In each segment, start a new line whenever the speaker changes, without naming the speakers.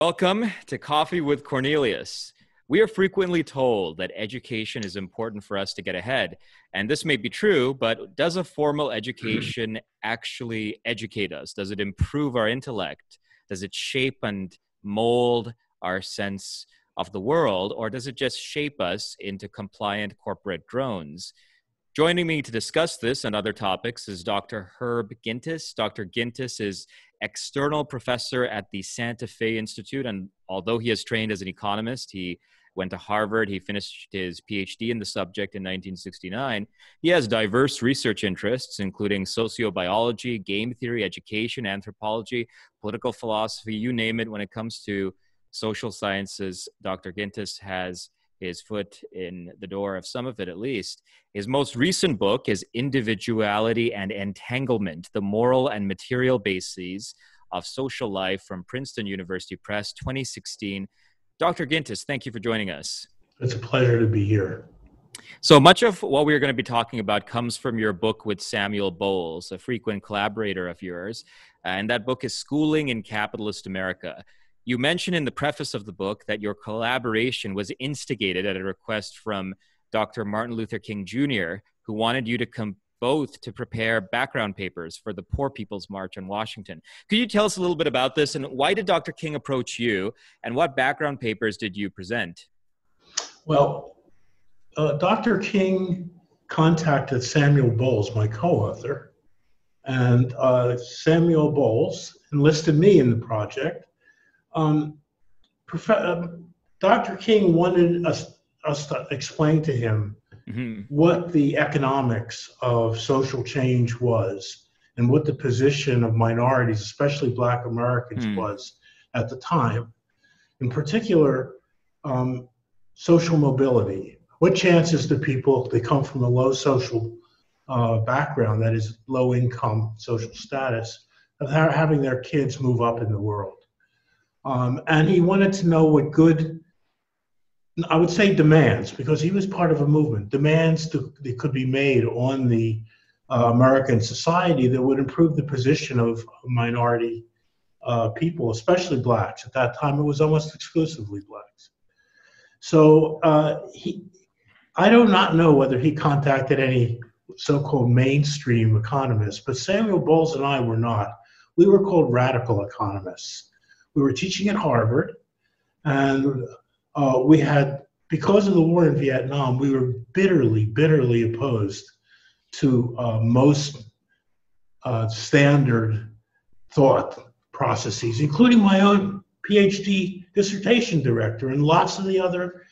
Welcome to Coffee with Cornelius. We are frequently told that education is important for us to get ahead. And this may be true, but does a formal education actually educate us? Does it improve our intellect? Does it shape and mold our sense of the world? Or does it just shape us into compliant corporate drones? Joining me to discuss this and other topics is Dr. Herb Gintis. Dr. Gintis is external professor at the Santa Fe Institute. And although he has trained as an economist, he went to Harvard, he finished his PhD in the subject in 1969. He has diverse research interests, including sociobiology, game theory, education, anthropology, political philosophy, you name it. When it comes to social sciences, Dr. Gintis has his foot in the door of some of it at least. His most recent book is Individuality and Entanglement The Moral and Material Bases of Social Life from Princeton University Press 2016. Dr. Gintis, thank you for joining us.
It's a pleasure to be here.
So much of what we're going to be talking about comes from your book with Samuel Bowles, a frequent collaborator of yours. And that book is Schooling in Capitalist America. You mention in the preface of the book that your collaboration was instigated at a request from Dr. Martin Luther King Jr., who wanted you to come both to prepare background papers for the Poor People's March on Washington. Could you tell us a little bit about this and why did Dr. King approach you and what background papers did you present?
Well, uh, Dr. King contacted Samuel Bowles, my co author, and uh, Samuel Bowles enlisted me in the project um, Prof- um, Dr. King wanted us, us to explain to him mm-hmm. what the economics of social change was and what the position of minorities, especially Black Americans, mm. was at the time. In particular, um, social mobility. What chances do people, they come from a low social uh, background, that is, low income social status, of having their kids move up in the world? Um, and he wanted to know what good, I would say demands, because he was part of a movement, demands to, that could be made on the uh, American society that would improve the position of minority uh, people, especially blacks. At that time, it was almost exclusively blacks. So uh, he, I do not know whether he contacted any so-called mainstream economists, but Samuel Bowles and I were not. We were called radical economists we were teaching at Harvard, and uh, we had, because of the war in Vietnam, we were bitterly, bitterly opposed to uh, most uh, standard thought processes, including my own PhD dissertation director and lots of the other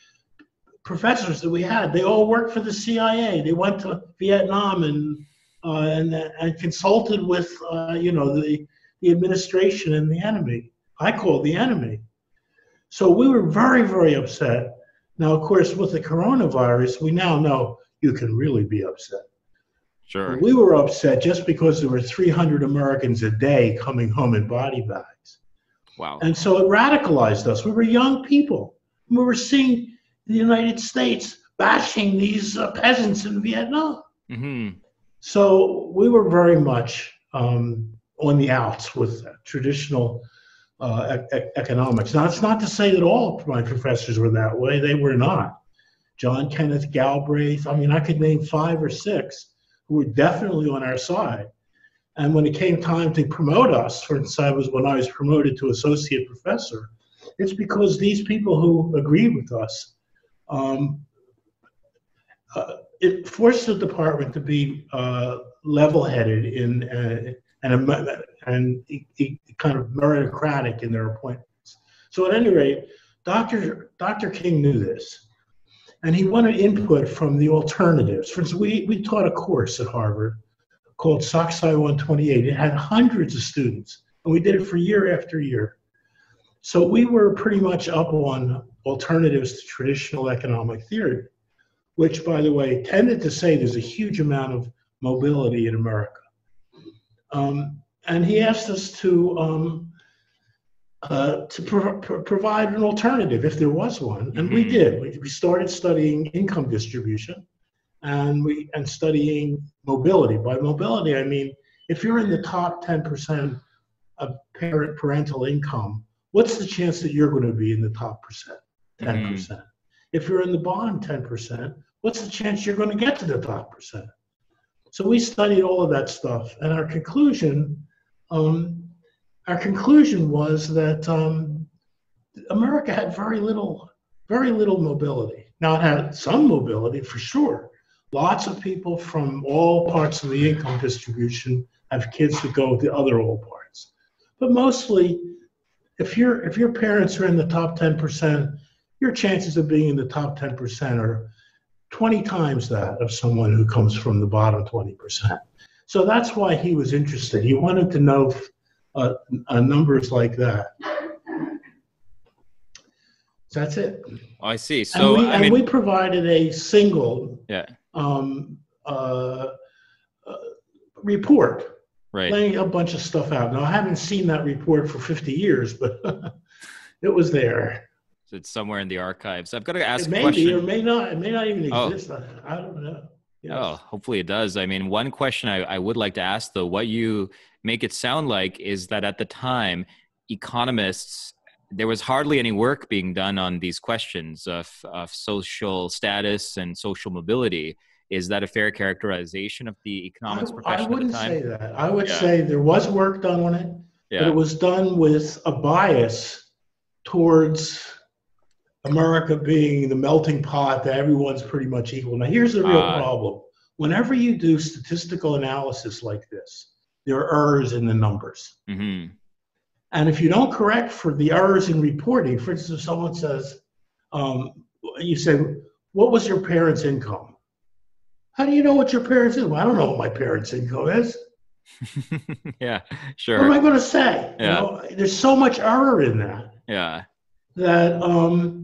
professors that we had. They all worked for the CIA. They went to Vietnam and uh, and, and consulted with uh, you know the the administration and the enemy. I called the enemy. So we were very, very upset. Now, of course, with the coronavirus, we now know you can really be upset.
Sure.
We were upset just because there were 300 Americans a day coming home in body bags.
Wow.
And so it radicalized us. We were young people. We were seeing the United States bashing these uh, peasants in Vietnam. Mm-hmm. So we were very much um, on the outs with traditional uh, e- economics. Now, it's not to say that all my professors were that way. They were not. John Kenneth Galbraith, I mean, I could name five or six who were definitely on our side. And when it came time to promote us, for instance, I was when I was promoted to associate professor, it's because these people who agreed with us, um, uh, it forced the department to be uh, level-headed in uh, and kind of meritocratic in their appointments. So at any rate, Dr. Dr. King knew this, and he wanted input from the alternatives. For instance, we, we taught a course at Harvard called SocSci 128. It had hundreds of students, and we did it for year after year. So we were pretty much up on alternatives to traditional economic theory, which, by the way, tended to say there's a huge amount of mobility in America. Um, and he asked us to um, uh, to pro- pro- provide an alternative if there was one, and mm-hmm. we did. We, we started studying income distribution, and we and studying mobility. By mobility, I mean if you're in the top ten percent of parent parental income what's the chance that you're going to be in the top percent? 10. Mm-hmm. percent If you're in the bottom 10%, what's the chance you're going to get to the top percent? So we studied all of that stuff, and our conclusion, um, our conclusion was that um, America had very little, very little mobility. Now it had some mobility for sure. Lots of people from all parts of the income distribution have kids that go to other all parts, but mostly, if your if your parents are in the top ten percent, your chances of being in the top ten percent are 20 times that of someone who comes from the bottom 20%. So that's why he was interested. He wanted to know uh, uh, numbers like that. So that's it.
I see. So
and we,
I mean,
and we provided a single
yeah.
um, uh, uh, report
right.
laying a bunch of stuff out. Now I haven't seen that report for 50 years, but it was there
it's somewhere in the archives. I've got to ask
it may
a question.
Be, or may not. It may not even oh. exist. Oh. I, I don't know.
Yes. Oh, hopefully it does. I mean, one question I, I would like to ask though, what you make it sound like is that at the time, economists there was hardly any work being done on these questions of, of social status and social mobility. Is that a fair characterization of the economics
I,
profession
I wouldn't
at the time?
say that. I would yeah. say there was work done on it, yeah. but it was done with a bias towards America being the melting pot that everyone's pretty much equal. Now, here's the real uh, problem. Whenever you do statistical analysis like this, there are errors in the numbers.
Mm-hmm.
And if you don't correct for the errors in reporting, for instance, if someone says, um, you say, What was your parents' income? How do you know what your parents' income? Well, I don't know what my parents' income is.
yeah, sure.
What am I going to say? Yeah. You know, there's so much error in that.
Yeah.
That um,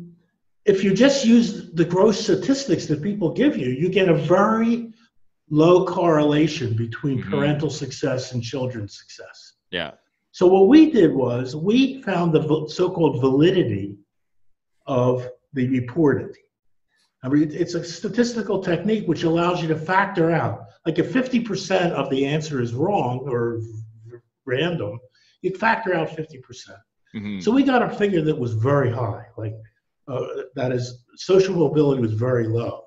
if you just use the gross statistics that people give you, you get a very low correlation between mm-hmm. parental success and children's success.
Yeah.
So what we did was we found the so-called validity of the reported. I mean, it's a statistical technique which allows you to factor out. Like if 50% of the answer is wrong or random, you factor out 50%. percent mm hmm So we got a figure that was very high, like uh, that is, social mobility was very low.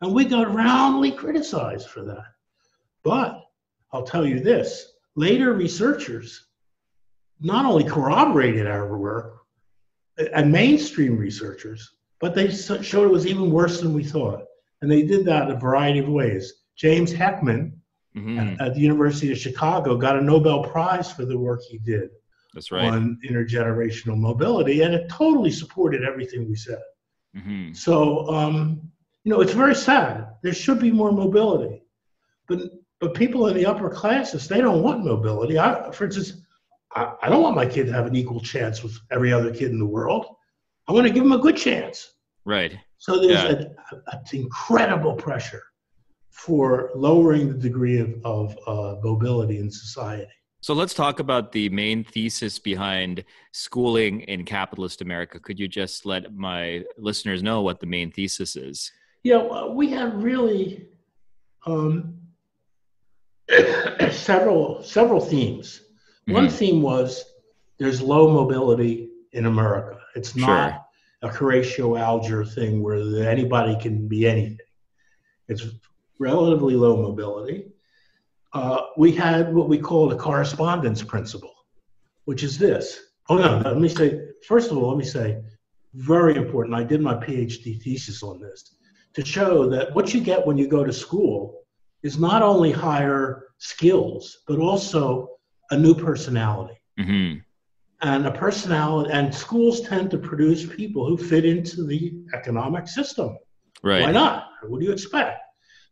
And we got roundly criticized for that. But I'll tell you this later researchers not only corroborated our work, and mainstream researchers, but they showed it was even worse than we thought. And they did that in a variety of ways. James Heckman mm-hmm. at, at the University of Chicago got a Nobel Prize for the work he did
that's right.
on intergenerational mobility, and it totally supported everything we said.
Mm-hmm.
So, um, you know, it's very sad. There should be more mobility, but but people in the upper classes they don't want mobility. I, for instance, I, I don't want my kid to have an equal chance with every other kid in the world. I want to give them a good chance.
Right.
So there's yeah. an incredible pressure for lowering the degree of, of uh, mobility in society.
So let's talk about the main thesis behind schooling in capitalist America. Could you just let my listeners know what the main thesis is?
Yeah, we have really um, several several themes. Mm-hmm. One theme was there's low mobility in America. It's not sure. a Horatio Alger thing where anybody can be anything. It's relatively low mobility uh, we had what we call the correspondence principle, which is this. Oh no, let me say, first of all, let me say, very important. I did my PhD thesis on this to show that what you get when you go to school is not only higher skills, but also a new personality.
Mm-hmm.
And a personality, and schools tend to produce people who fit into the economic system.
Right.
Why not? What do you expect?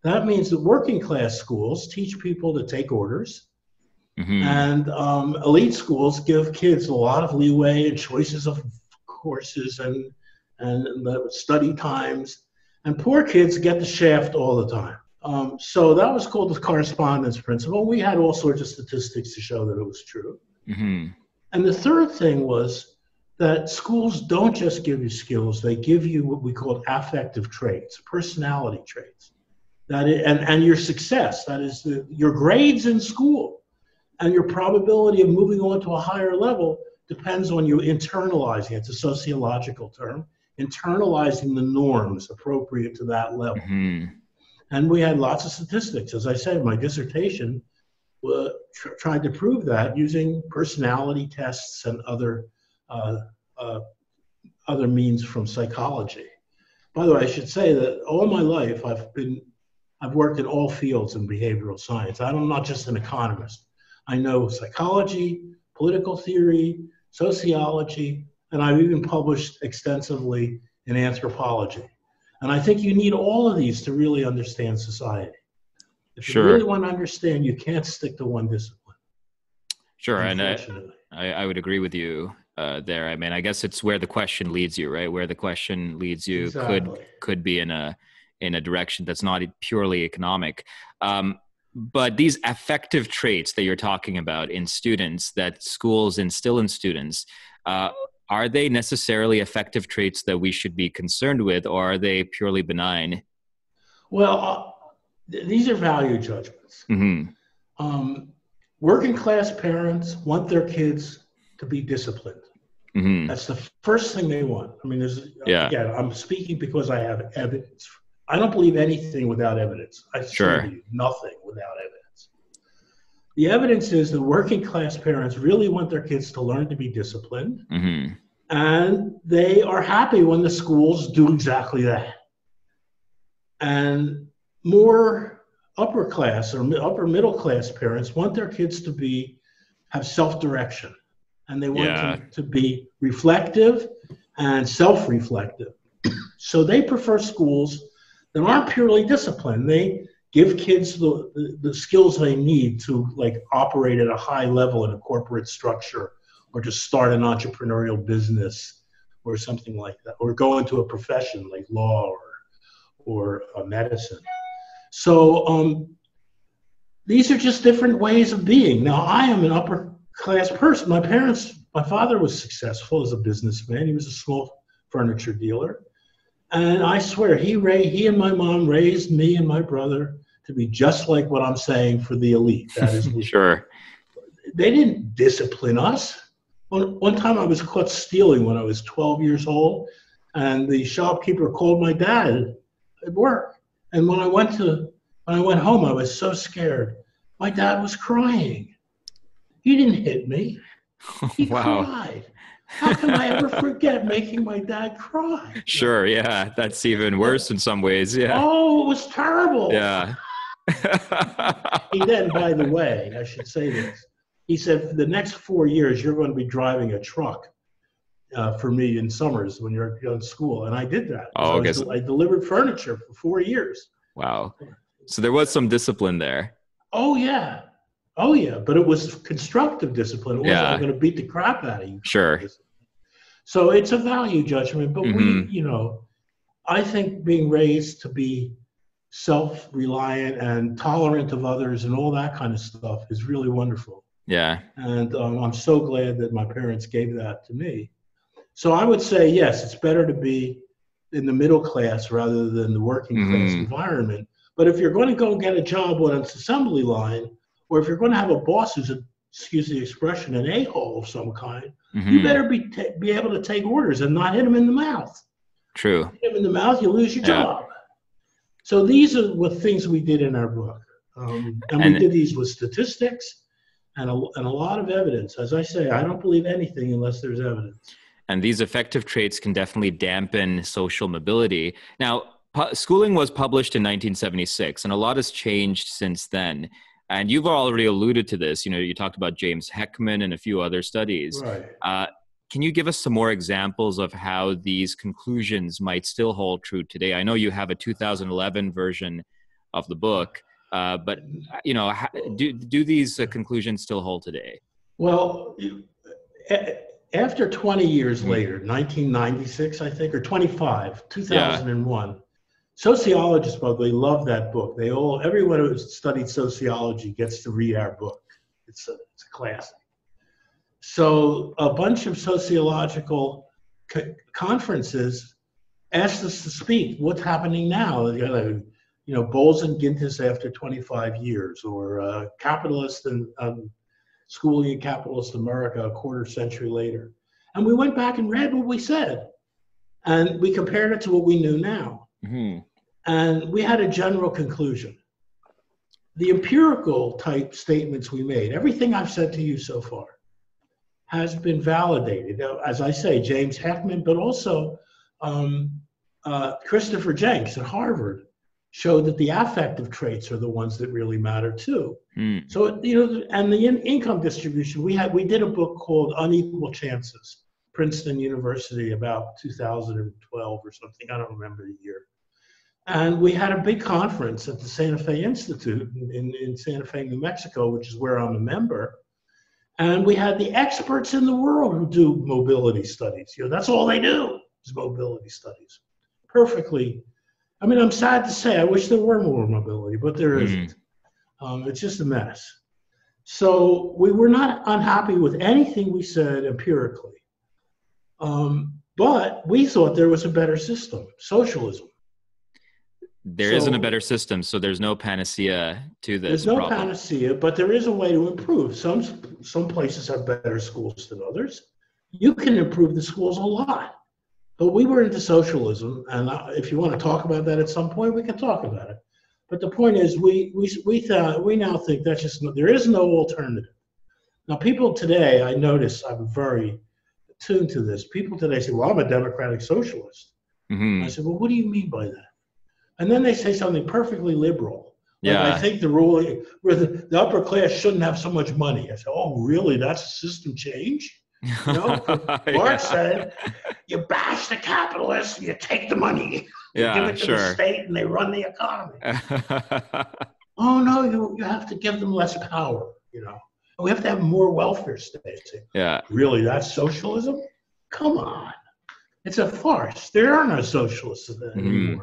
That means that working class schools teach people to take orders, mm-hmm. and um, elite schools give kids a lot of leeway and choices of courses and and study times, and poor kids get the shaft all the time. Um, so that was called the correspondence principle. We had all sorts of statistics to show that it was true.
Mm-hmm.
And the third thing was that schools don't just give you skills, they give you what we call affective traits, personality traits that is, and, and your success, that is the, your grades in school and your probability of moving on to a higher level depends on you internalizing. It's a sociological term, internalizing the norms appropriate to that level.
hmm
And we had lots of statistics. As I said, my dissertation uh, tr- tried to prove that using personality tests and other uh, uh, other means from psychology. By the way, I should say that all my life I've been I've worked in all fields in behavioral science. I'm not just an economist. I know psychology, political theory, sociology, and I've even published extensively in anthropology. And I think you need all of these to really understand society. If
Sure.
you really want to understand, you can't stick to one discipline.
Sure, and uh,
unfortunately.
I, I would agree with you uh, there. I mean, I guess it's where the question leads you, right? Where the question leads you could could be in a in a direction that's not purely economic. Um, but these affective traits that you're talking about in students that schools instill in students, uh, are they necessarily affective traits that we should be concerned with, or are they purely benign?
Well, uh, th- these are value judgments.
hmm
Um, working class parents want their kids to be disciplined.
hmm
That's the first thing they want. I mean, there's
Yeah.
again, I'm speaking because I have evidence. I don't believe anything without evidence. I say
Sure.
to you, nothing without evidence. The evidence is that working class parents really want their kids to learn to be disciplined,
hmm
and they are happy when the schools do exactly that. And more upper class or upper middle class parents want their kids to be have self-direction and they want
Yeah.
them to be reflective and self-reflective so they prefer schools that aren't purely disciplined they give kids the, the, the skills they need to like operate at a high level in a corporate structure or to start an entrepreneurial business or something like that or go into a profession like law or or uh, medicine so um, these are just different ways of being. Now, I am an upper class person. My parents, my father was successful as a businessman. He was a small furniture dealer. And I swear, he, ra- he and my mom raised me and my brother to be just like what I'm saying for the elite. That is,
Sure.
they didn't discipline us. One, one time I was caught stealing when I was 12 years old, and the shopkeeper called my dad at work. And when I went to when I went home, I was so scared. My dad was crying. He didn't hit me. He
wow.
cried. How can I ever forget making my dad cry?
Sure. Yeah. That's even worse in some ways. Yeah.
Oh, it was terrible.
Yeah.
He then, by the way, I should say this. He said, for the next four years, you're going to be driving a truck uh, for me in summers when you're in school. And I did that.
Oh,
I, was-
okay.
I delivered furniture for four years.
wow. So there was some discipline there.
Oh, yeah. Oh, yeah. But it was constructive discipline. It wasn't
Yeah.
I'm going to beat the crap out of you.
Sure.
So it's a value judgment. But
Mhm.
we, you know, I think being raised to be self reliant and tolerant of others and all that kind of stuff is really wonderful.
Yeah.
And um, I'm so glad that my parents gave that to me. So I would say, yes, it's better to be in the middle class rather than the working class
Mhm.
environment. But if you're going to go get a job on an assembly line, or if you're going to have a boss who's, a, excuse the expression, an a-hole of some kind, you
Mhm.
better be, ta- be able to take orders and not hit him in the mouth.
True.
Hit him in the mouth, you lose your
Yeah.
job. So these are the things we did in our book. Um, and,
And-
we did these with statistics and a, and a lot of evidence. As I say, I don't believe anything unless there's evidence.
And these affective traits can definitely dampen social mobility. Now, pu- schooling was published in 1976, and a lot has changed since then. And you've already alluded to this. You know, you talked about James Heckman and a few other studies.
Right.
Uh, can you give us some more examples of how these conclusions might still hold true today? I know you have a 2011 version of the book, uh, but you know, do do these uh, conclusions still hold today?
Well, after 20 years
Mhm.
later, 1996, I think, or 25, 2001, sociologists, by the way, love that book. They all, everyone who has studied sociology gets to read our book. It's a, it's a classic. So a bunch of sociological co- conferences asked us to speak. What's happening now? You know, Bowles and Gintis after 25 years, or uh, capitalist and um, Schooling in Capitalist America a quarter century later. And we went back and read what we said. And we compared it to what we knew now.
Mhm.
And we had a general conclusion. The empirical type statements we made, everything I've said to you so far, has been validated. Now, as I say, James Heckman, but also um, uh, Christopher Jencks at Harvard showed that the affective traits are the ones that really matter too.
Hmm.
So you know, and the in- income distribution. We had we did a book called Unequal Chances, Princeton University, about 2012 or something. I don't remember the year. And we had a big conference at the Santa Fe Institute in, in, in Santa Fe, New Mexico, which is where I'm a member. And we had the experts in the world who do mobility studies. You know, that's all they do is mobility studies. Perfectly. I mean, I'm sad to say, I wish there were more mobility, but there
Mhm.
isn't. Um, it's just a mess. So we were not unhappy with anything we said empirically. Um, but we thought there was a better system, socialism.
There not a better system, so there's no panacea to this
There's no
problem.
panacea, but there is a way to improve. Some some places have better schools than others. You can improve the schools a lot. But we were into socialism, and if you want to talk about that at some point, we can talk about it. But the point is, we we we thought we now think that's just no, there is no alternative. Now, people today, I notice, I'm very attuned to this. People today say, "Well, I'm a democratic socialist."
Mhm.
I said, "Well, what do you mean by that?" And then they say something perfectly liberal. Like,
Yeah.
I think the ruling where the, the upper class shouldn't have so much money. I said, "Oh, really? That's a system change?" No,
Yeah.
Marx said, "You bash the capitalists, you take the money, you give it to the state, and they run the economy." Oh no, you you have to give them less power. You know, we have to have more welfare states.
yeah.
Really, that's socialism? Come on. It's a farce. There are no socialists
Mm-hmm.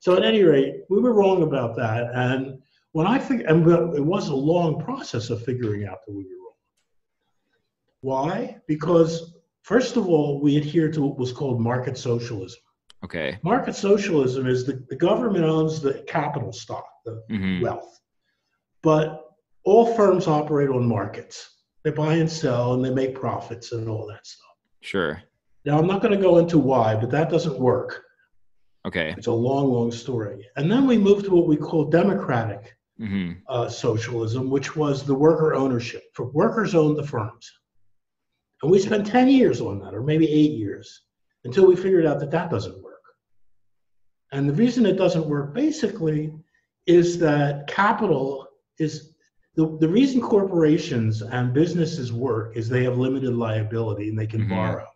So at any rate, we were wrong about that. And when I think, and it was a long process of figuring out that we were wrong. Why? Because first of all, we adhere to what was called market socialism.
Okay.
Market socialism is the, the government owns the capital stock, the
hmm
wealth. But all firms operate on markets. They buy and sell and they make profits and all that stuff.
Sure.
Now, I'm not going to go into why, but that doesn't work.
Okay.
It's a long, long story. And then we moved to what we call democratic
hmm
uh, socialism, which was the worker ownership. For workers own the firms. And we spent 10 years on that, or maybe eight years, until we figured out that that doesn't work. And the reason it doesn't work basically is that capital is the, the reason corporations and businesses work is they have limited liability and they can
Mhm.
borrow.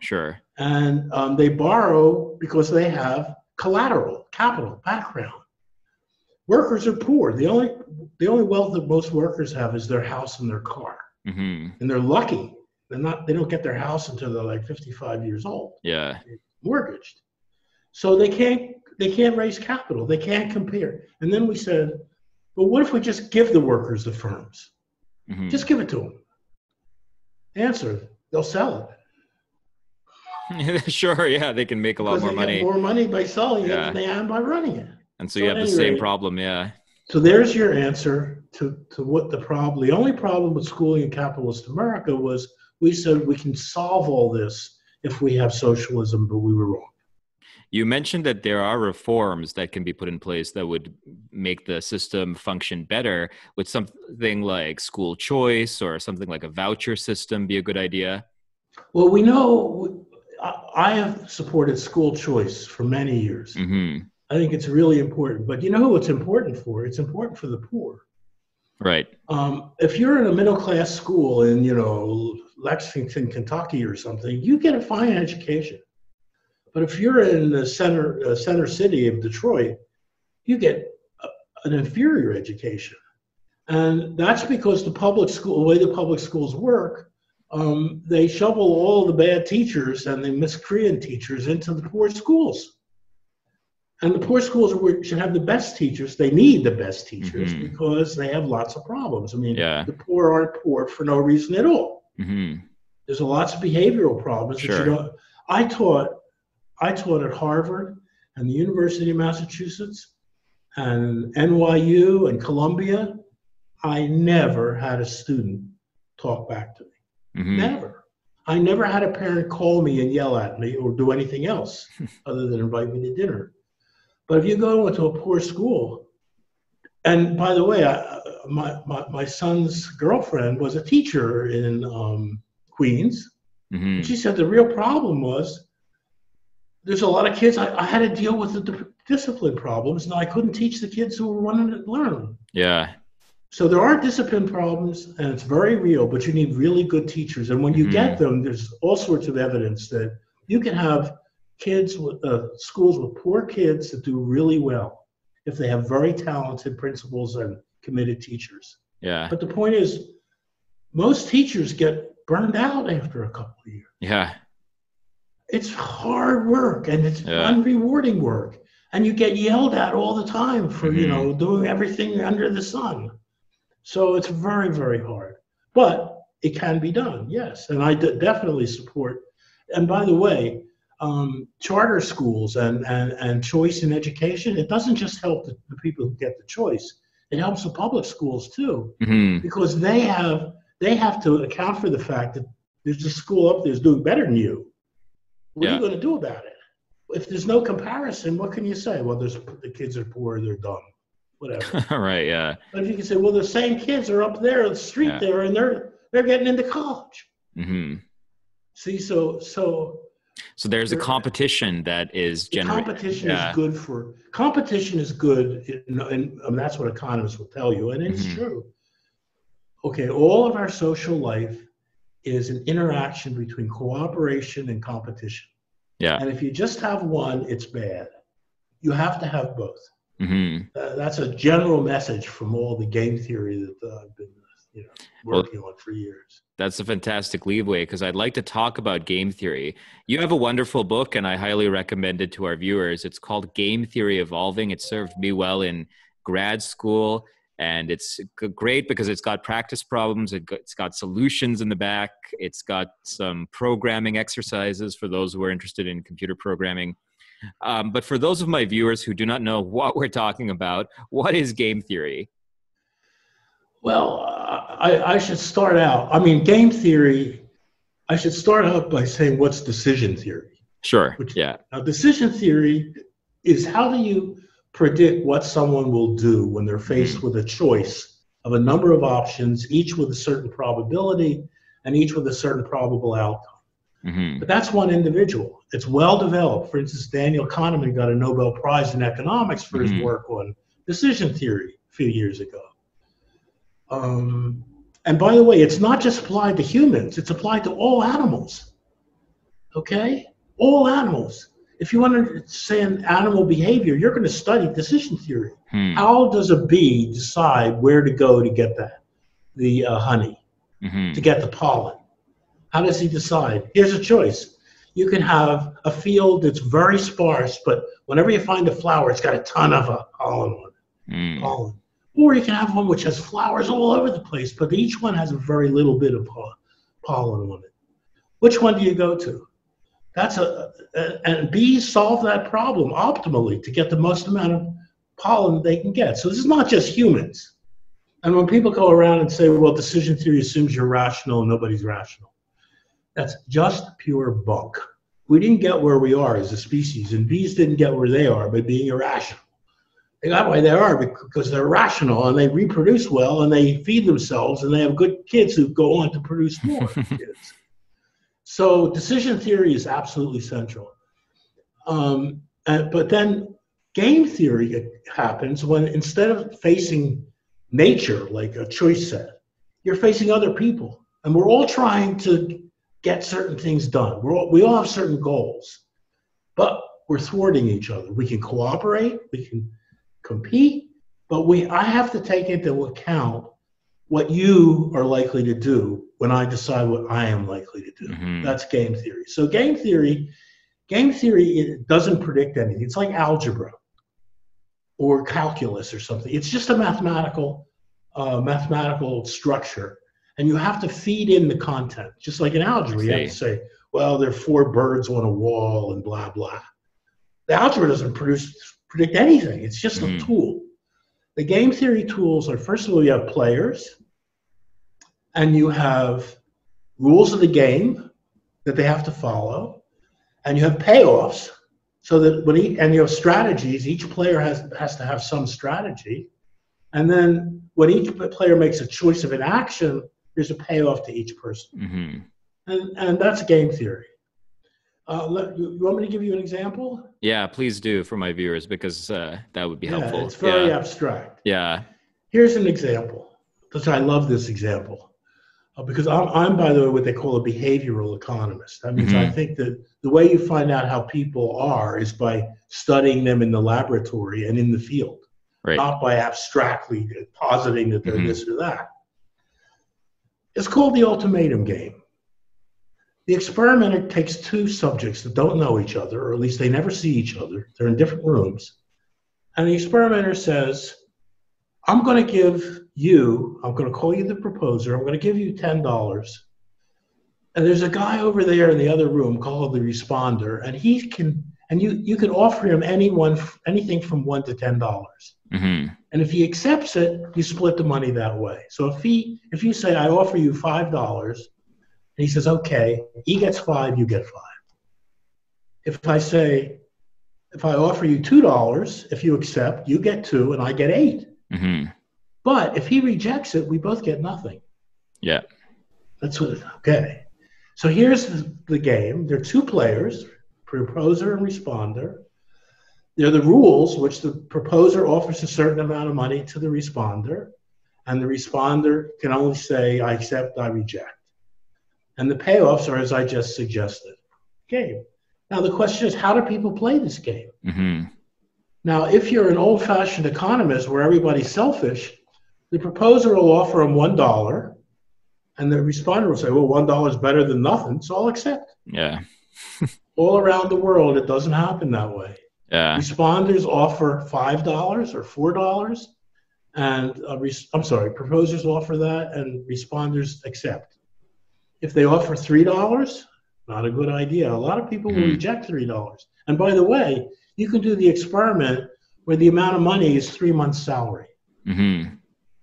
Sure.
And um, they borrow because they have collateral, capital, background. Workers are poor. The only the only wealth that most workers have is their house and their car,
hmm
and they're lucky. They're not. They don't get their house until they're like 55 years old,
Yeah.
mortgaged. So they can't they can't raise capital. They can't compare. And then we said, but what if we just give the workers the firms?
hmm
Just give it to them. Answer: They'll sell it.
sure. Yeah. They can make a lot more
they
money.
more money by selling it than they have by running it.
and so
so
you have the same
rate-
problem. Yeah.
So there's your answer to, to what the problem. The only problem with schooling in capitalist America was we said we can solve all this if we have socialism, but we were wrong.
You mentioned that there are reforms that can be put in place that would make the system function better. Would something like school choice or something like a voucher system be a good idea?
Well, we know I- have supported school choice for many years.
hmm
I think it's really important. But you know who it's important for? It's important for the poor.
Right.
Um, if you're in a middle class school in, you know, Lexington, Kentucky or something, you get a fine education. But if you're in the center, uh, center city of Detroit, you get a, an inferior education. And that's because the public school, the way the public schools work, um, they shovel all the bad teachers and the miscreant teachers into the poor schools. And the poor schools are, should have the best teachers. They need the best teachers
Mhm.
because they have lots of problems. I mean,
Yeah.
the poor aren't poor for no reason at all.
hmm
There's lots of behavioral problems. that you
Sure.
don't- I taught, I taught at Harvard and the University of Massachusetts and NYU and Columbia. I never had a student talk back to me.
Mhm.
Never. I never had a parent call me and yell at me or do anything else other than invite me to dinner. But if you go into a poor school, and by the way, I, my, my, my son's girlfriend was a teacher in um, Queens.
Mhm.
She said the real problem was there's a lot of kids, I, I had to deal with the di- discipline problems, and I couldn't teach the kids who were wanting to learn.
Yeah.
So there are discipline problems, and it's very real. But you need really good teachers, and when you
Mhm.
get them, there's all sorts of evidence that you can have kids with uh, schools with poor kids that do really well if they have very talented principals and committed teachers.
Yeah.
But the point is, most teachers get burned out after a couple of years.
Yeah.
It's hard work and it's
Yeah.
unrewarding work, and you get yelled at all the time for you
Mhm.
know doing everything under the sun. So it's very very hard, but it can be done. Yes, and I definitely support. And by the way, um, charter schools and, and and choice in education it doesn't just help the, the people who get the choice. It helps the public schools too
Mhm.
because they have they have to account for the fact that there's a school up there that's doing better than you. What are you going to do about it? If there's no comparison, what can you say? Well, there's the kids are poor, they're dumb, whatever.
right. Yeah.
but if you can say, well, the same kids are up there on the street
Yeah.
there, and they're they're getting into college.
hmm
See, so so
So there's a competition that is generated.
competition
yeah.
is good for competition is good, and, and, and that's what economists will tell you, and it's
Mhm.
true. Okay, all of our social life is an interaction between cooperation and competition.
Yeah.
And if you just have one, it's bad. You have to have both.
Hmm
Uh, that's a general message from all the game theory that uh, I've been you know,
Well-
working on for years.
That's a fantastic leeway because I'd like to talk about game theory. You have a wonderful book, and I highly recommend it to our viewers. It's called Game Theory Evolving. It served me well in grad school, and it's great because it's got practice problems, it's got solutions in the back, it's got some programming exercises for those who are interested in computer programming. Um, but for those of my viewers who do not know what we're talking about, what is game theory?
Well, I, I should start out. I mean, game theory, I should start out by saying what's decision theory?
Sure.
Which-
Yeah.
Now, decision theory is how do you predict what someone will do when they're faced with a choice of a number of options, each with a certain probability and each with a certain probable outcome.
hmm
But that's one individual. It's well developed. For instance, Daniel Kahneman got a Nobel Prize in economics for his
Mhm.
work on decision theory a few years ago. Um, and by the way, it's not just applied to humans, it's applied to all animals. Okay? All animals. If you want to understand animal behavior, you're going to study decision theory.
Hmm.
How does a bee decide where to go to get that, the uh, honey?
Mhm.
to get the pollen. How does he decide? Here's a choice. You can have a field that's very sparse, but whenever you find a flower, it's got a ton of uh, pollen on it.
Mm.
Pollen. Or you can have one which has flowers all over the place, but each one has a very little bit of pollen on it. Which one do you go to? That's a, a and bees solve that problem optimally to get the most amount of pollen they can get. So this is not just humans. And when people go around and say, well, decision theory assumes you're rational and nobody's rational, that's just pure bunk. We didn't get where we are as a species, and bees didn't get where they are by being irrational. They got where they are because they're rational and they reproduce well and they feed themselves and they have good kids who go on to produce more kids. So decision theory is absolutely central. Um, and, but then game theory happens when instead of facing nature like a choice set, you're facing other people. And we're all trying to get certain things done. We're all, we all have certain goals, but we're thwarting each other. We can cooperate, we can compete, but we I have to take into account what you are likely to do when I decide what I am likely to do.
Mhm.
That's game theory. So game theory, game theory it doesn't predict anything. It's like algebra or calculus or something. It's just a mathematical uh, mathematical structure, and you have to feed in the content. Just like in algebra, you have to say, "Well, there are four birds on a wall," and blah blah. The algebra doesn't produce predict anything. It's just
Mhm.
a tool. The game theory tools are first of all, you have players, and you have rules of the game that they have to follow, and you have payoffs so that when he, and you have strategies, each player has has to have some strategy, and then when each player makes a choice of an action, there's a payoff to each person,
Mm-hmm.
and and that's game theory. Uh, let, you, you want me to give you an example?
Yeah, please do for my viewers because uh, that would be helpful.
Yeah, it's very
yeah.
abstract.
yeah.
Here's an example. Because I love this example. Uh, because I'm, I'm, by the way, what they call a behavioral economist. That means I
Mhm.
think that the way you find out how people are is by studying them in the laboratory and in the field,
Right.
not by abstractly positing that they're
Mhm.
this or that. It's called the ultimatum game. The experimenter takes two subjects that don't know each other, or at least they never see each other. They're in different rooms. And the experimenter says, I'm going to give you, I'm going to call you the proposer, I'm going to give you $10. And there's a guy over there in the other room called the responder, and he can, and you, you can offer him anyone, anything from one to $10.
Mm-hmm.
And if he accepts it, you split the money that way. So if he, if you say, I offer you five dollars, and he says, okay, he gets five, you get five. If I say, if I offer you two dollars, if you accept, you get two, and I get eight.
Mm-hmm.
But if he rejects it, we both get nothing.
Yeah.
That's what. Okay. So here's the, the game. There are two players, proposer and responder. There are the rules, which the proposer offers a certain amount of money to the responder, and the responder can only say, I accept, I reject. And the payoffs are as I just suggested. Game. Now, the question is, how do people play this game?
Mm-hmm.
Now, if you're an old fashioned economist where everybody's selfish, the proposer will offer them $1, and the responder will say, Well, $1 is better than nothing, so I'll accept.
Yeah.
All around the world, it doesn't happen that way.
Yeah.
Responders offer $5 or $4, and uh, res- I'm sorry, proposers offer that, and responders accept. If they offer $3, not a good idea. A lot of people will
Mhm.
reject $3. And by the way, you can do the experiment where the amount of money is three months' salary.
Mm-hmm.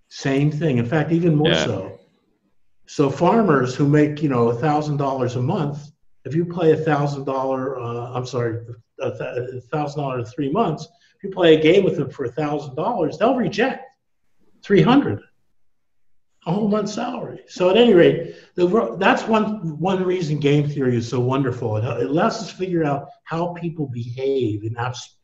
Same thing. In fact, even more
Yeah.
so. So farmers who make you know a thousand dollars a month, if you play a thousand dollar, uh, I'm sorry, a thousand dollar in three months, if you play a game with them for a thousand dollars, they'll reject three hundred, a whole month's salary. So at any rate, the, that's one one reason game theory is so wonderful. It, it lets us figure out how people behave in abstract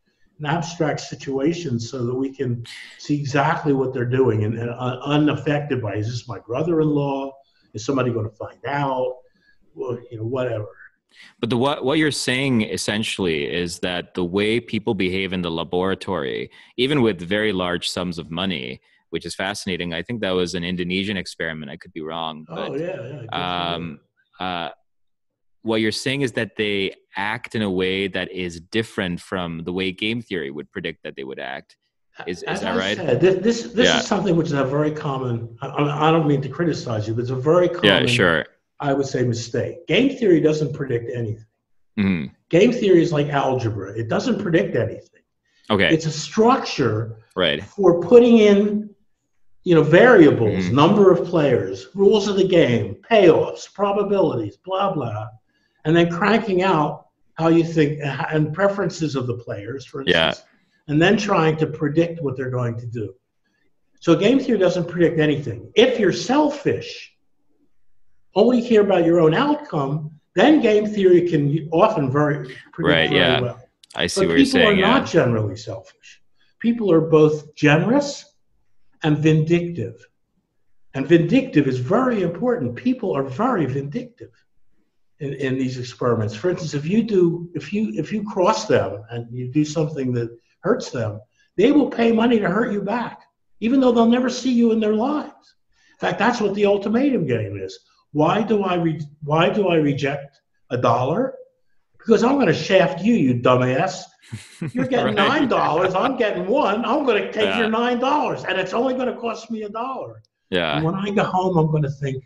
abstract situations so that we can see exactly what they're doing and, and uh, unaffected by is this my brother-in-law is somebody going to find out well, you know whatever
But the what what you're saying essentially is that the way people behave in the laboratory, even with very large sums of money, which is fascinating. I think that was an Indonesian experiment. I could be wrong, but
oh yeah, yeah
um, uh, what you're saying is that they act in a way that is different from the way game theory would predict that they would act. is- is that right?
said, this this, this
Yeah.
is something which is a very common I, I I don't mean to criticize you but it's a very common
Yeah, sure.
I would say mistake. Game theory doesn't predict anything.
Hmm
game theory is like algebra. It doesn't predict anything.
Okay,
it's a structure
right.
for putting in you know variables
Mhm.
number of players rules of the game payoffs probabilities blah blah and then cranking out how you think and preferences of the players for instance
Yeah.
and then trying to predict what they're going to do. So game theory doesn't predict anything. If you're selfish only care about your own outcome then game theory can often very predict
Right,
very
yeah.
well
I see
but
what you're saying.
people are.
Yeah.
not generally selfish. People are both generous and vindictive. And vindictive is very important. People are very vindictive in, in these experiments. For instance, if you do if you if you cross them and you do something that hurts them, they will pay money to hurt you back, even though they'll never see you in their lives. In fact, that's what the ultimatum game is. Why do I re- why do I reject a dollar? Because I'm going to shaft you, you dumbass. You're getting
Right.
nine dollars. I'm getting one. I'm going to take
Yeah.
your nine dollars, and it's only going to cost me a dollar.
Yeah,
And when I go home, I'm going to think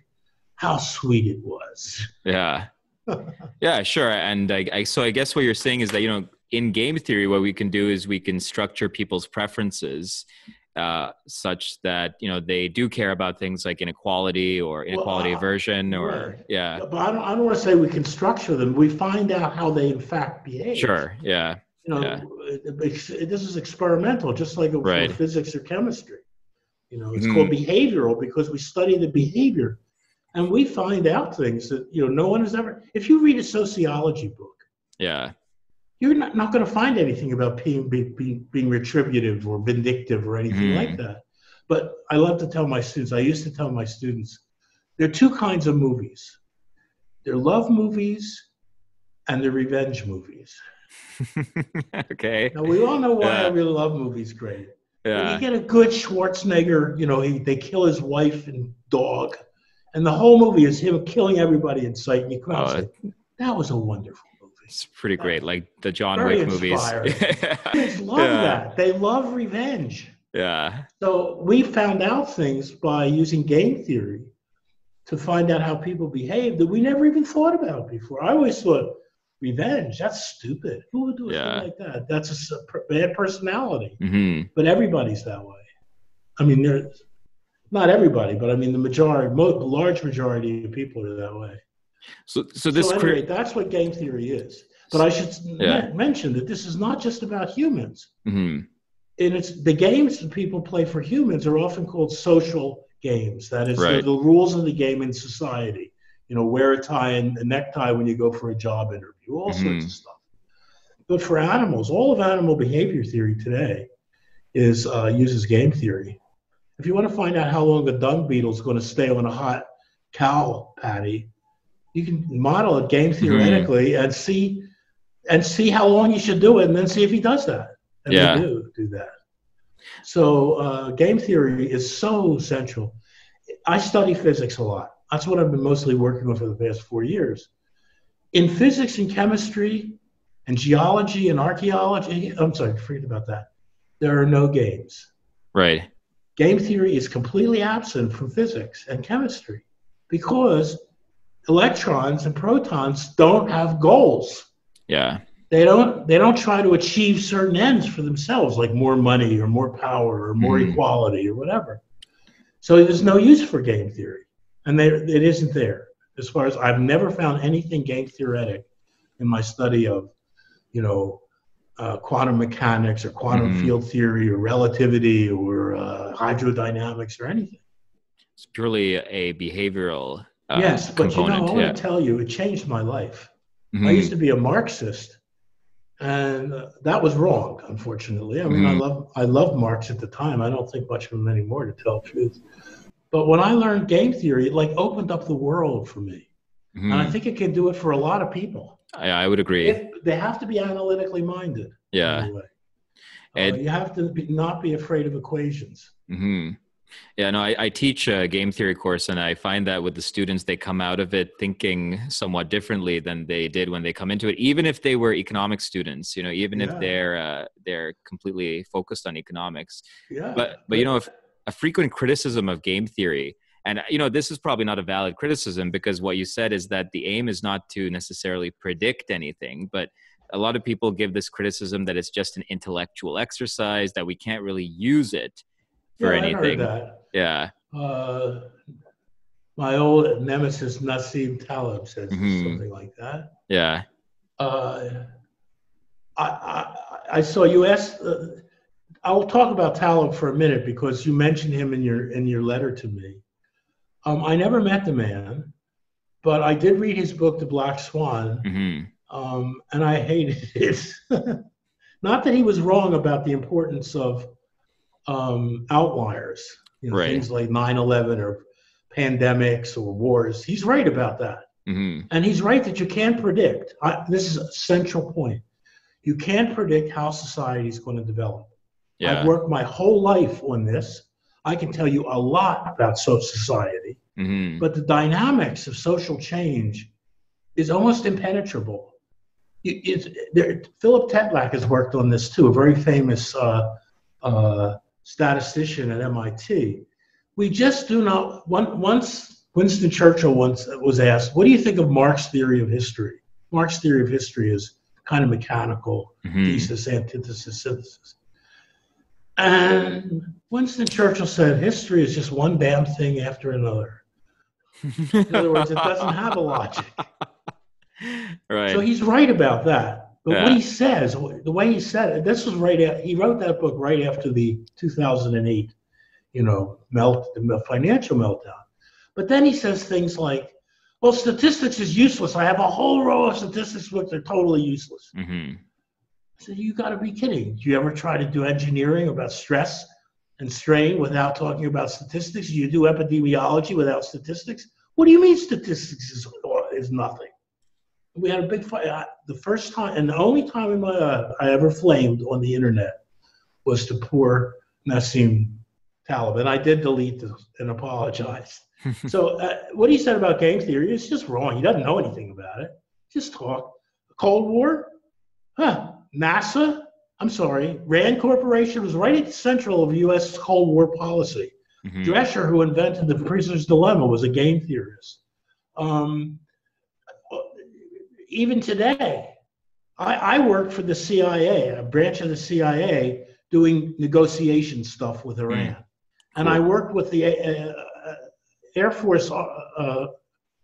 how sweet it was.
yeah, yeah. Sure. And I, I, so I guess what you're saying is that you know, in game theory, what we can do is we can structure people's preferences, uh, such that you know they do care about things like inequality or inequality
Well, uh,
aversion or
right.
yeah
But I don't, I don't want to say we can structure them. We find out how they in fact behave.
sure yeah
You know,
Yeah.
it- it- it- this is experimental, just like it was
Right.
physics or chemistry. You know, it's
Mhm.
called behavioral because we study the behavior, and we find out things that you know no one has ever. If you read a sociology book,
yeah
you're not, not going to find anything about being, being, being, retributive or vindictive or anything
Mhm.
like that. But I love to tell my students, I used to tell my students, there are two kinds of movies they're love movies and they're revenge movies.
okay
Now, we all know why
Yeah.
I really love movies great. When you get a good Schwarzenegger, you know, he, they kill his wife and dog, and the whole movie is him killing everybody in sight, and you come out
Oh,
and say, that was a wonderful movie.
It's pretty great like the john
Very
wick movies
inspiring. Kids love
Yeah.
that. They love revenge.
yeah
So we found out things by using game theory to find out how people behave that we never even thought about before. I always thought revenge, that's stupid. Who would do a
Yeah.
thing like that? That's a bad personality.
hmm
But everybody's that way. I mean, there's not everybody, but I mean the majority, mo- the large majority of people are that way.
So so this
so
cre-
anyway, that's what game theory is. But I should
Yeah.
men- mention that this is not just about humans
Mhm.
and it's the games that people play for humans are often called social games. That is
Right.
the, the rules of the game in society. You know, wear a tie and a necktie when you go for a job interview, all
Mhm.
sorts of stuff. But for animals, all of animal behavior theory today is uh, uses game theory. If you want to find out how long a dung beetle is going to stay on a hot cow patty, you can model it game theoretically and see and see how long you should do it, and then see if he does that. And
Yeah.
do do that. So uh, game theory is so central. I study physics a lot. That's what I've been mostly working on for the past four years. In physics and chemistry and geology and archaeology, I'm sorry, forget about that. There are no games.
right
Game theory is completely absent from physics and chemistry because electrons and protons don't have goals.
Yeah.
They don't they don't try to achieve certain ends for themselves like more money or more power or more
Mhm.
equality or whatever. So there's no use for game theory. And there it isn't there as far as i've never found anything game theoretic in my study of you know uh, quantum mechanics or quantum
Mhm.
field theory or relativity or uh, hydrodynamics or anything.
It's purely a behavioral uh,
yes but you know i want
yeah
to tell you it changed my life I
Mhm.
used to be a Marxist, and that was wrong. Unfortunately, I mean, I
Mhm.
love I love Marx at the time. I don't think much of him anymore, to tell the truth. But when I learned game theory, it like opened up the world for me, and I
Mhm.
think it can do it for a lot of people.
I, I would agree
If they have to be analytically minded.
yeah
Anyway. Uh,
And-
you have to be, not be afraid of equations.
hmm Yeah, no, I, I teach a game theory course, and I find that with the students, they come out of it thinking somewhat differently than they did when they come into it. Even if they were economics students, you know, even if they're uh, they're completely focused on economics.
Yeah.
But but you know, if a frequent criticism of game theory, and you know, this is probably not a valid criticism because what you said is that the aim is not to necessarily predict anything, but a lot of people give this criticism that it's just an intellectual exercise that we can't really use it for
yeah, I heard
anything.
that.
Yeah.
Uh, my old nemesis Nassim Taleb says
Mhm.
something like that.
Yeah.
uh, I, I, I saw you asked. Uh, I'll talk about Taleb for a minute because you mentioned him in your in your letter to me. Um, I never met the man, but I did read his book, The Black Swan,
hmm
um, and I hated it. Not that he was wrong about the importance of um, outliers, you know,
Right.
things like 9/11 or pandemics or wars. He's right about that.
hmm
And he's right that you can't predict. I, this is a central point. You can't predict how society is going to develop.
Yeah.
I've worked my whole life on this. I can tell you a lot about so society,
hmm
but the dynamics of social change is almost impenetrable. It, there, Philip Tetlock has worked on this too, a very famous uh, uh, statistician at MIT. We just do not. Once Winston Churchill once was asked, "What do you think of Marx's theory of history?" Marx's theory of history is kind of mechanical
hmm
thesis, antithesis, synthesis. And Winston Churchill said, history is just one damn thing after another. In other words, it doesn't have a logic.
right.
So he's right about that. But
Yeah.
what he says, the way he said it, this was right at, he wrote that book right after the 2008, you know, melt, the financial meltdown. But then he says things like, well, statistics is useless. I have a whole row of statistics which are totally useless.
hmm
I said, you got to be kidding. Do you ever try to do engineering about stress and strain without talking about statistics? Do you do epidemiology without statistics? What do you mean statistics is, is nothing? We had a big fight. I, the first time and the only time in my life I ever flamed on the internet was to poor Nassim Taleb. And I did delete this and apologize. so uh, what he said about game theory is just wrong. He doesn't know anything about it. Just talk. Cold War? Huh. NASA? I'm sorry. Rand Corporation was right at the central of U.S. Cold War policy.
hmm
Dresher, who invented the prisoner's dilemma, was a game theorist. Um, even today, I, I worked for the CIA, a branch of the CIA, doing negotiation stuff with Iran. And I worked with the uh, uh, Air Force uh, uh,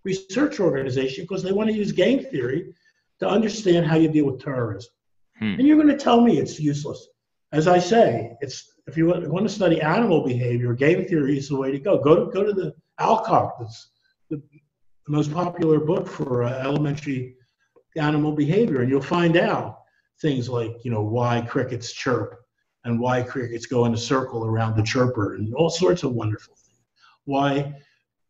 Research Organization because they want to use game theory to understand how you deal with terrorism.
Hmm.
And you're going to tell me it's useless. As I say, it's if you want, want to study animal behavior, game theory is the way to go. Go to go to the Alcock, that's the, the most popular book for uh, elementary animal behavior, and you'll find out things like you know why crickets chirp and why crickets go in a circle around the chirper and all sorts of wonderful things. Why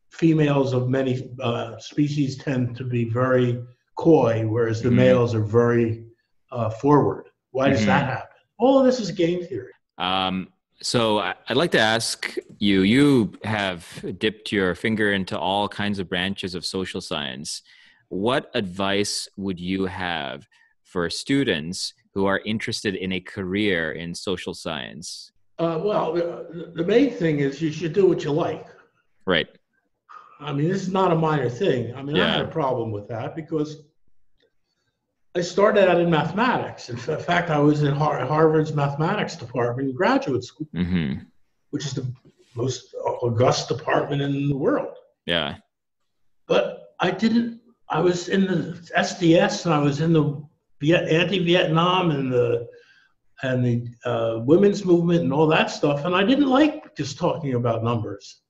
females of many uh, species tend to be very coy, whereas the
Mhm.
males are very uh, forward. Why does
Mhm.
that happen? All of this is game theory.
Um, so I'd like to ask you. You have dipped your finger into all kinds of branches of social science. What advice would you have for students who are interested in a career in social science?
Uh, well, the, main thing is you should do what you like.
Right.
I mean, this is not a minor thing. I mean, I had a problem with that because I started out in mathematics. In fact, I was in Harvard's mathematics department in graduate school,
hmm
which is the most august department in the world.
Yeah.
But I didn't. I was in the SDS and I was in the Viet, anti-Vietnam and the and the uh, women's movement and all that stuff, and I didn't like just talking about numbers.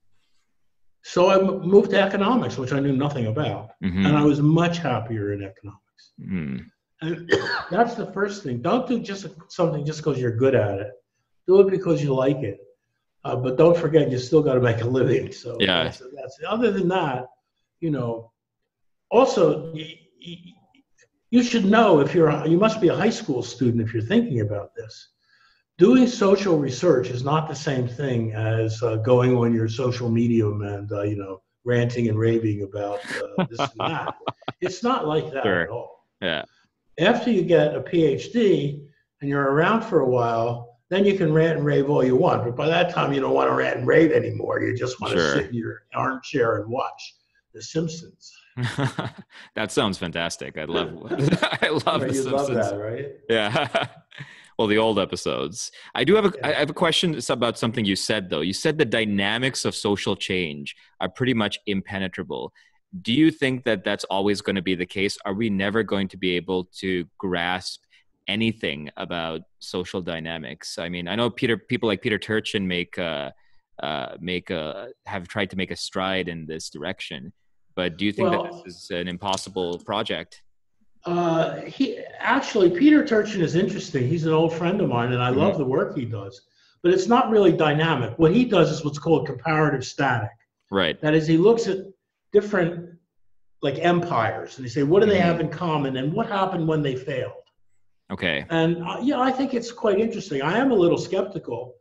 So I m- moved to economics, which I knew nothing about,
hmm
and I was much happier in economics.
hmm
And that's the first thing. Don't do just something just because you're good at it. Do it because you like it. Uh, but don't forget, you still got to make a living. So
Yeah.
that's, that's other than that, you know. Also, you, should know if you're you must be a high school student if you're thinking about this. Doing social research is not the same thing as uh, going on your social medium and uh, you know ranting and raving about uh, this and that. It's not like that
Sure.
at all
Yeah.
after you get a PhD and you're around for a while, then you can rant and rave all you want. But by that time, you don't want to rant and rave anymore. You just want to sit in your armchair and watch The Simpsons.
that sounds fantastic. I love. I love
Right, love that, right?
Yeah. well, the old episodes. I do have a. I have a question about something you said though. You said the dynamics of social change are pretty much impenetrable. Do you think that that's always going to be the case? Are we never going to be able to grasp anything about social dynamics? I mean, I know Peter. People like Peter Turchin make. Uh, uh, make a have tried to make a stride in this direction, but do you think that this is an impossible project?
Uh, he actually Peter Turchin is interesting. He's an old friend of mine, and I love the work he does. But it's not really dynamic. What he does is what's called comparative static.
Right.
That is, he looks at different like empires and he say, what do they have in common, and what happened when they failed.
Okay.
And uh, yeah, I think it's quite interesting. I am a little skeptical.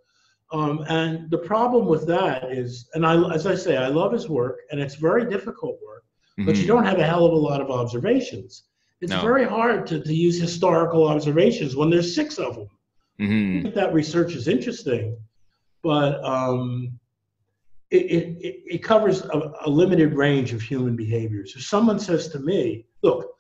Um, and the problem with that is, and I, as I say, I love his work, and it's very difficult work, but you
Mhm.
don't have a hell of a lot of observations. It's
No.
very hard to, to use historical observations when there's six of them. I
Mhm.
think that research is interesting, but um, it, it, it- it covers a, a limited range of human behaviors. If someone says to me, look,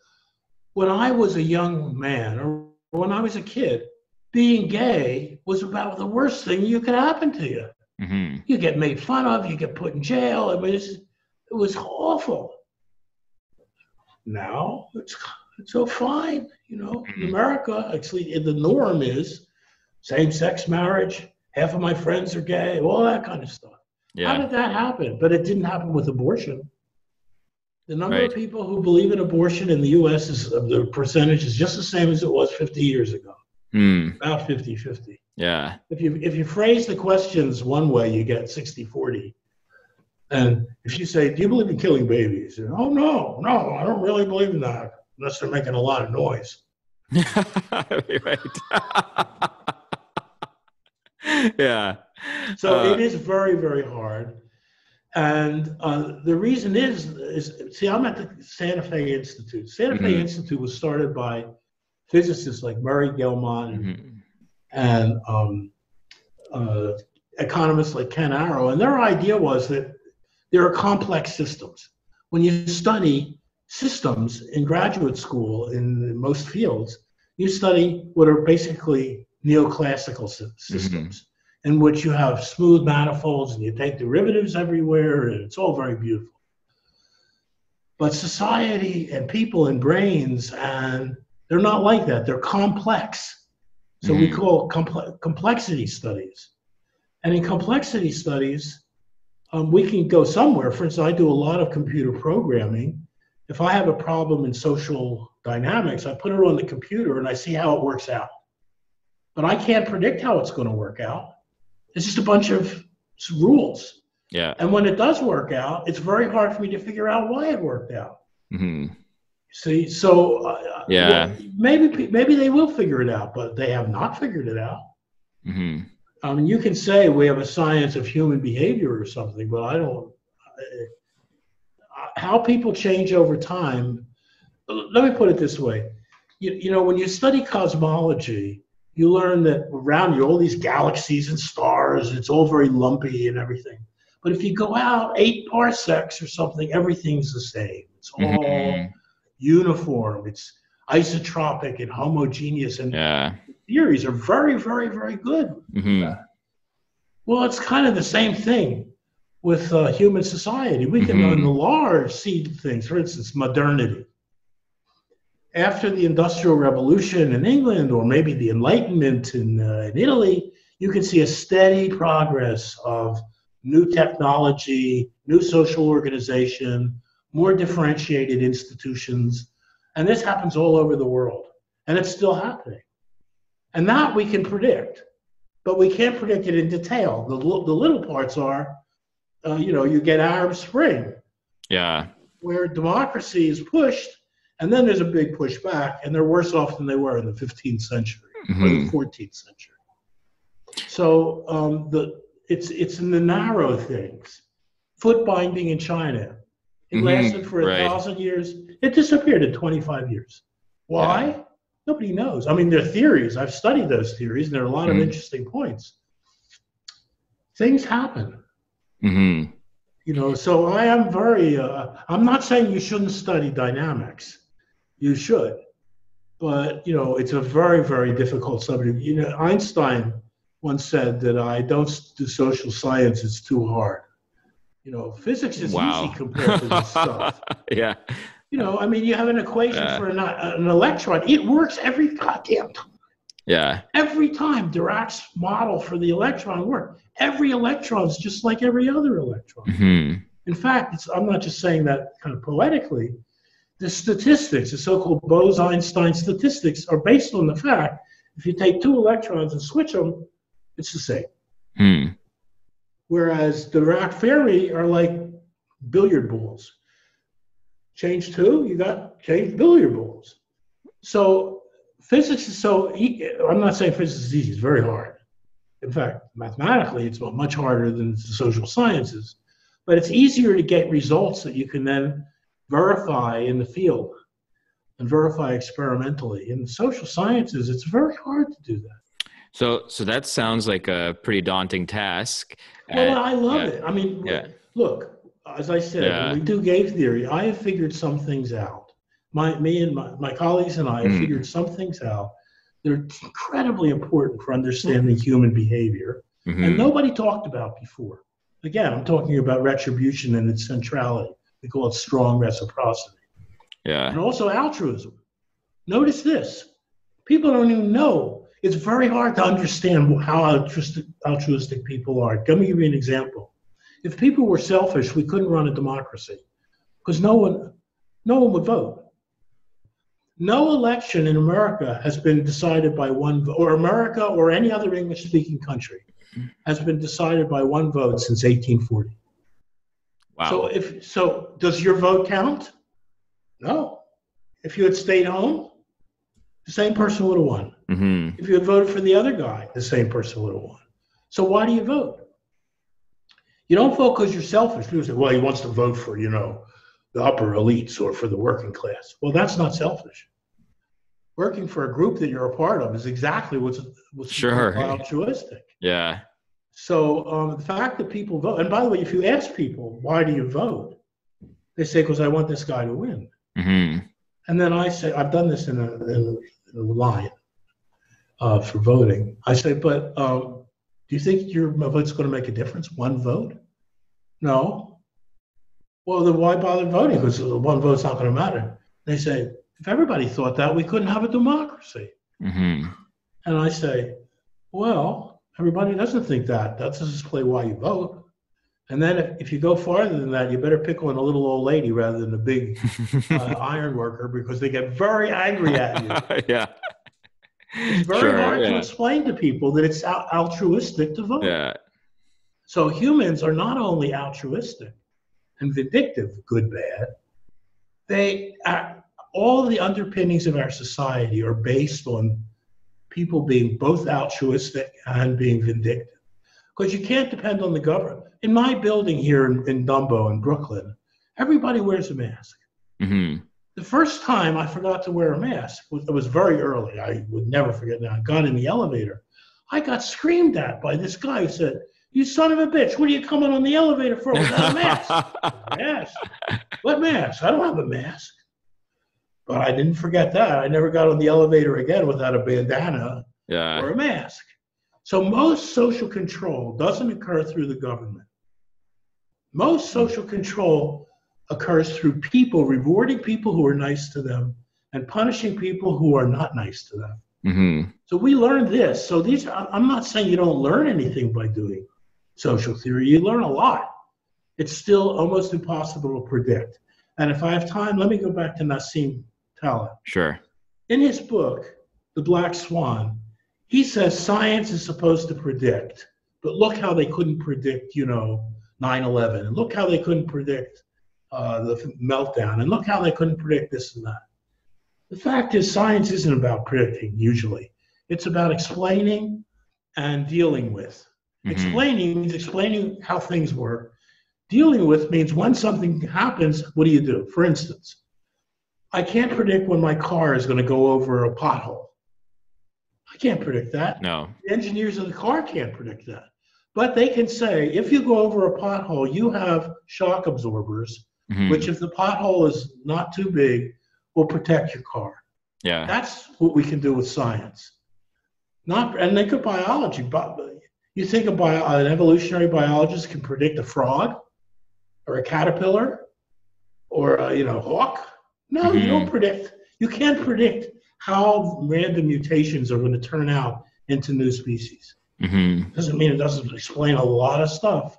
when I was a young man or when I was a kid, being gay was about the worst thing you could happen to you.
Mm-hmm.
You get made fun of, you get put in jail. I mean, it was awful. Now it's it's so fine, you know. In
Mhm.
America, actually, the norm is same-sex marriage. Half of my friends are gay, all that kind of stuff.
Yeah.
How did that happen? But it didn't happen with abortion. The number
Right.
of people who believe in abortion in the U.S. is the percentage is just the same as it was 50 years ago,
Hmm.
about 50-50.
Yeah.
If you if you phrase the questions one way, you get 60-40. And if you say, "Do you believe in killing babies?" And, oh no, no, I don't really believe in that, unless they're making a lot of noise.
yeah.
So
Uh,
it is very, very hard. And uh, the reason is, is see, I'm at the Santa Fe Institute. Santa Fe
Mhm.
Institute was started by physicists like Murray Gell-Mann and,
mhm.
and um, uh, economists like Ken Arrow. And their idea was that there are complex systems. When you study systems in graduate school in most fields, you study what are basically neoclassical sy- systems in which you have smooth manifolds and you take derivatives everywhere and it's all very beautiful. But society and people and brains and they're not like that. They're complex. So we
Mhm.
call comple- complexity studies. And in complexity studies, um, we can go somewhere. For instance, I do a lot of computer programming. If I have a problem in social dynamics, I put it on the computer and I see how it works out. But I can't predict how it's going to work out. It's just a bunch of rules.
Yeah.
And when it does work out, it's very hard for me to figure out why it worked out.
hmm
See, so uh,
Yeah.
maybe maybe they will figure it out, but they have not figured it out.
hmm
I mean, you can say we have a science of human behavior or something, but I don't. I- How people change over time. Let me put it this way: you, you know, when you study cosmology, you learn that around you all these galaxies and stars. It's all very lumpy and everything. But if you go out eight parsecs or something, everything's the same. It's all
Mhm.
Uniform. It's isotropic and homogeneous, and
Yeah.
theories are very, very, very good.
hmm
Well, it's kind of the same thing with uh, human society. We can
Mhm.
enlarge, see things. For instance, modernity. After the Industrial Revolution in England, or maybe the Enlightenment in, uh, in Italy, you can see a steady progress of new technology, new social organization, more differentiated institutions. And this happens all over the world. And it's still happening. And that we can predict but we can't predict it in detail. The, the little parts are, uh, you know, you get Arab Spring,
Yeah.
where democracy is pushed, and then there's a big pushback, and they're worse off than they were in the 15th century or
Mhm.
the 14th century. So um, the it's it's in the narrow things. Foot binding in China, it
Mhm,
lasted for a
right.
thousand years. It disappeared in 25 years. Why? Nobody knows. I mean, there are theories. I've studied those theories, and there are a lot
Mhm.
of interesting points. Things happen,
hmm
you know. So I am very. Uh, I'm not saying you shouldn't study dynamics. You should, but you know, it's a very, very difficult subject. You know, Einstein once said that I don't do social science; it's too hard. You know, physics is
Wow.
easy compared to this stuff.
yeah.
You know, I mean, you have an equation
Yeah.
for an, an electron. It works every goddamn time.
Yeah.
Every time Dirac's model for the electron worked. Every electron is just like every other electron.
hmm
In fact, it's, I'm not just saying that kind of poetically. The statistics, the so-called Bose-Einstein statistics, are based on the fact if you take two electrons and switch them, it's the same.
Hmm.
Whereas Dirac Fermi are like billiard balls. Change two, you got change billiard balls. So physics is so. I'm not saying physics is easy; it's very hard. In fact, mathematically, it's much harder than the social sciences. But it's easier to get results that you can then verify in the field and verify experimentally. In the social sciences, it's very hard to do that.
So, so that sounds like a pretty daunting task.
Well,
Uh,
I love
yeah.
it. I mean,
Yeah.
look, as I said,
Yeah.
we do game theory, I have figured some things out. My, me and my, my colleagues and I have
Hmm.
figured some things out They're incredibly important for understanding human behavior,
Mhm.
and nobody talked about before. Again, I'm talking about retribution and its centrality. We call it strong reciprocity.
yeah.
and also altruism. Notice this people don't even know. It's very hard to understand how altruistic, altruistic people are. Let me give you an example. If people were selfish, we couldn't run a democracy because no one, no one would vote. No election in America has been decided by one, vo- or America or any other English speaking country has been decided by one vote since 1840.
Wow.
So if so, does your vote count? No. If you had stayed home, the same person would have won.
hmm
If you had voted for the other guy, the same person would have won. So why do you vote? You don't vote because you're selfish. People say, "Well, he wants to vote for you know the upper elites or for the working class." Well, that's not selfish. Working for a group that you're a part of is exactly what's what's
Sure.
altruistic.
Yeah.
So um, the fact that people vote, and by the way, if you ask people why do you vote, they say because I want this guy to win.
hmm
And then I say, I've done this in a, in a line uh, for voting. I say, but um, do you think your vote's going to make a difference? One vote? No. Well, then why bother voting? Because one vote's not going to matter. They say, if everybody thought that, we couldn't have a democracy.
hmm
And I say, well, everybody doesn't think that. That doesn't explain why you vote. And then if, if you go farther than that, you better pick on a little old lady rather than a big uh, iron worker because they get very angry at you.
yeah.
It's very
Sure,
hard to explain to people that it's al- altruistic to vote.
Yeah.
So humans are not only altruistic and vindictive, good, bad, they are, all the underpinnings of our society are based on people being both altruistic and being vindictive. Because you can't depend on the government. In my building here in, in Dumbo in Brooklyn, everybody wears a mask.
hmm
The first time I forgot to wear a mask, it was very early. I would never forget that. I got in the elevator. I got screamed at by this guy who said, You son of a bitch, what are you coming on the elevator for without a mask? mask? What mask? I don't have a mask. But I didn't forget that. I never got on the elevator again without a bandana
yeah.
or a mask. So most social control doesn't occur through the government. Most social control occurs through people rewarding people who are nice to them and punishing people who are not nice to them.
hmm
So we learn this. So these I'm not saying you don't learn anything by doing social theory. You learn a lot. It's still almost impossible to predict. And if I have time, let me go back to Nassim Taleb
Sure.
in his book, The Black Swan, he says science is supposed to predict, but look how they couldn't predict, you know, 9 11, and look how they couldn't predict uh, the meltdown, and look how they couldn't predict this and that. The fact is, science isn't about predicting usually, it's about explaining and dealing with.
Mhm.
Explaining means explaining how things work. Dealing with means when something happens, what do you do? For instance, I can't predict when my car is going to go over a pothole. I can't predict that.
No.
The engineers of the car can't predict that. But they can say if you go over a pothole, you have shock absorbers,
Mhm.
which, if the pothole is not too big, will protect your car.
yeah.
That's what we can do with science. Not and think of biology. But you think a bio, an evolutionary biologist can predict a frog, or a caterpillar, or a, you know hawk. No, you don't predict. You can't predict how random mutations are going to turn out into new species.
Hmm
Doesn't mean it doesn't explain a lot of stuff.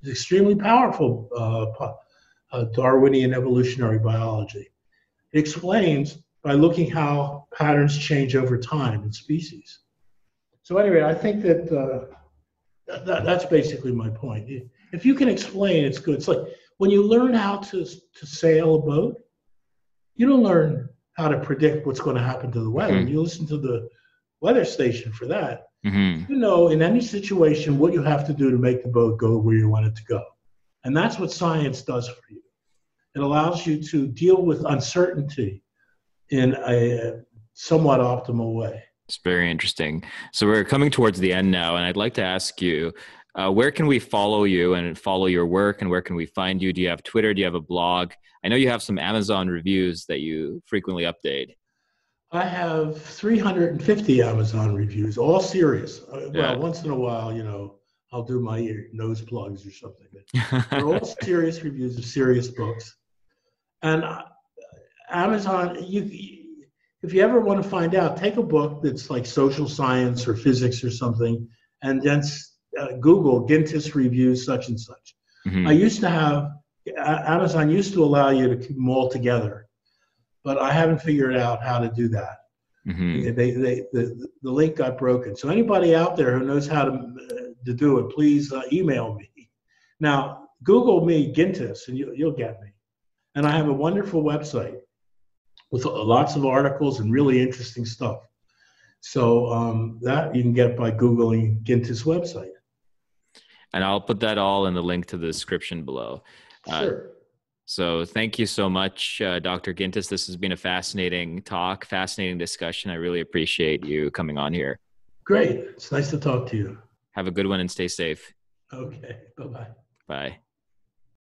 It's extremely powerful uh, uh, Darwinian evolutionary biology. It explains by looking how patterns change over time in species. So anyway, I think that, uh, that, that that's basically my point. If you can explain, it's good. It's like when you learn how to to sail a boat, you don't learn how to predict what's going to happen to the weather.
Mhm.
You listen to the weather station for that
hmm
you know in any situation what you have to do to make the boat go where you want it to go. And that's what science does for you. It allows you to deal with uncertainty in a somewhat optimal way.
It's very interesting. So we're coming towards the end now, and I'd like to ask you, uh, where can we follow you and follow your work, and where can we find you? Do you have Twitter? Do you have a blog? I know you have some Amazon reviews that you frequently update.
I have 350 Amazon reviews, all serious. Uh,
Yeah.
Well, once in a while, you know, I'll do my ear, nose plugs or something. But they're all serious reviews of serious books. And uh, Amazon, you, if you ever want to find out, take a book that's like social science or physics or something, and then uh, Google Gintis reviews such and such.
Mhm.
I used to have Amazon used to allow you to keep them all together, but I haven't figured out how to do that.
Mhm.
They, they, the, the link got broken. So anybody out there who knows how to, uh, to do it, please uh, email me. Now, Google me Gintis, and you, you'll get me. And I have a wonderful website with lots of articles and really interesting stuff. So um, that you can get by Googling Gintis website.
And I'll put that all in the link to the description below. Uh,
Sure.
So thank you so much, uh, Dr. Gintis. This has been a fascinating talk, fascinating discussion. I really appreciate you coming on here.
Great. It's nice to talk to you.
Have a good one and stay safe.
Okay. Bye bye.
Bye.